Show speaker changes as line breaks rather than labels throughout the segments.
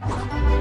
you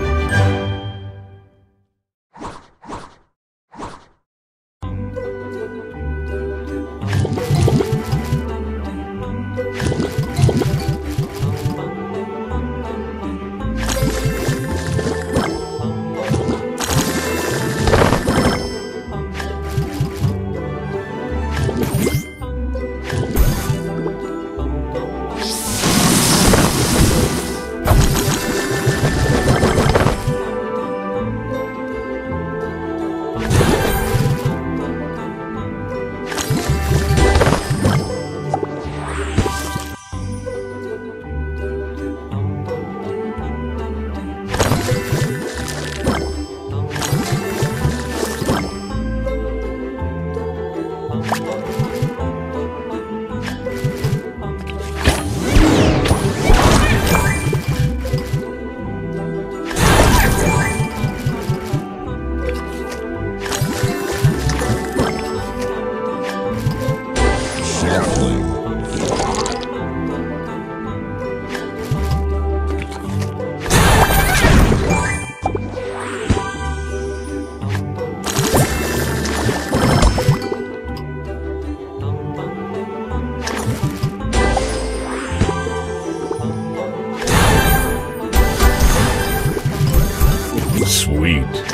sweet.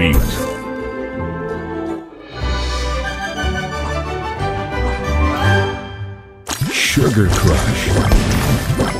Sweet. Sugar Crush.